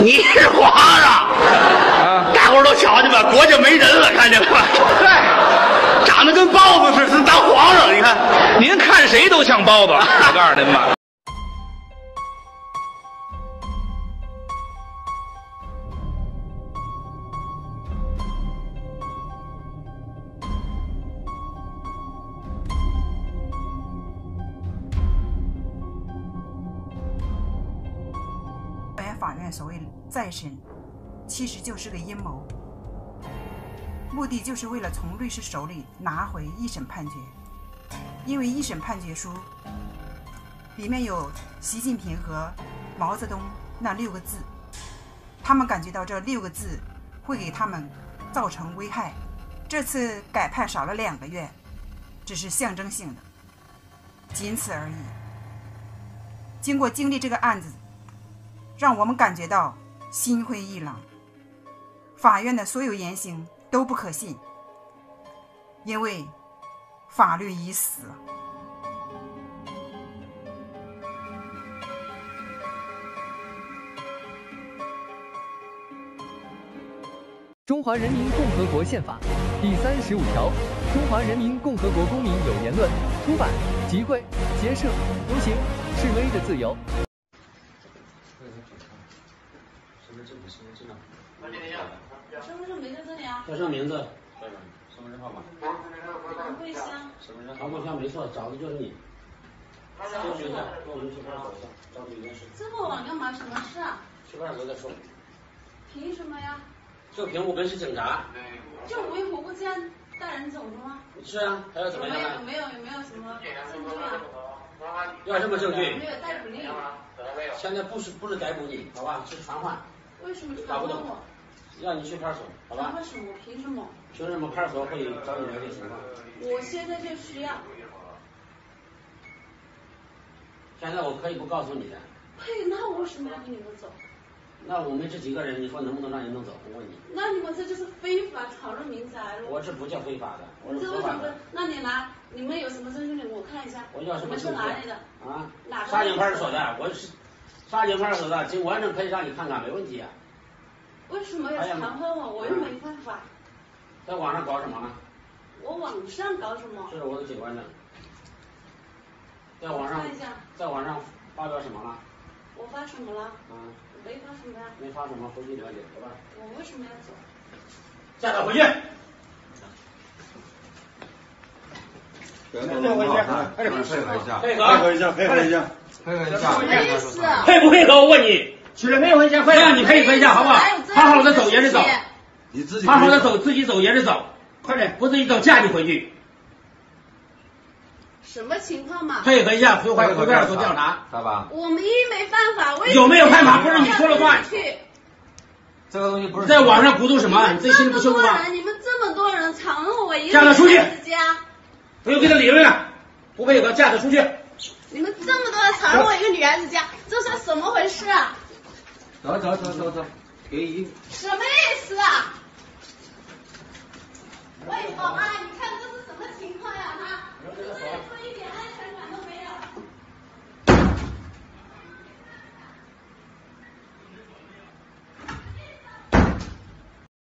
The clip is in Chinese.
你是皇上，啊，大伙儿都瞧见吧，国家没人了，看见吗？嗨，长得跟包子似的，当皇上，你看。您看谁都像包子，我告诉您吧。法院所谓再审，其实就是个阴谋，目的就是为了从律师手里拿回一审判决。因为一审判决书里面有习近平和毛泽东那六个字，他们感觉到这六个字会给他们造成危害。这次改判少了两个月，只是象征性的，仅此而已。经过经历这个案子。让我们感觉到心灰意冷。法院的所有言行都不可信，因为法律已死。中华人民共和国宪法第三十五条：中华人民共和国公民有言论、出版、集会、结社、游行、示威的自由。身份证的。身份证啊，身份证没在这里啊，叫上名字，身份证号码，行会箱。身份证航空箱没错，找的就是你。就是一下，跟我们去派出所一下，找你一件事。这么晚干嘛？什么事啊？去派出所再说。凭什么呀？就凭我们是警察。就无缘无故这样带人走的吗？是啊，还要怎么样有没有有没有什么证据啊？要什么证据没？有逮捕令？现在不是不是逮捕你，好吧？是传唤，为什么搞不懂我？让你去派出所，好吧？什么？凭什么？凭什么派出所会找你了解情况？我现在就需要。现在我可以不告诉你的。嘿，那我为什么要跟你们走？那我们这几个人，你说能不能让你弄走？我问你，那你们这就是非法闯入民宅了。我这不叫非法的，我你是合法的这为什么？。那你拿你们有什么证据给我看一下？我要什么你们是哪里的？啊？哪个沙井派出所的，我是沙井派出所的，警官证可以让你看看，没问题啊。为什么要强迫我？我又没犯法。在网上搞什么呢？我网上搞什么？这是我的警官证。在网上看一下，在网上发表什么了？我发什么了？啊，我没发什么呀？没发什么，回去了解，好吧？我为什么要走？叫他回去。这回去，快点配合一下，配合一下，配合一下，配合一下。什么意思啊？配不配合？我问你。取了配合一下，快让你配合一下，好不好？好好的走，沿着走，你自己好好的走，自己走，沿着走，快点，不自己走，架你回去。什么情况嘛？配合一下，回回回派出所调查。知道吧？我们一没犯法，为什么有没有犯法不是你说了算去这个东西不是在网上鼓动什么？你自己心里不清楚吗？这么多人，你们这么多人藏了我一个叫他出去不用跟他理论了，不配合，架他出去。你们这么多人闯入我一个女孩子家，这算怎么回事啊？走走走走走，给衣服。什么意思啊？为何？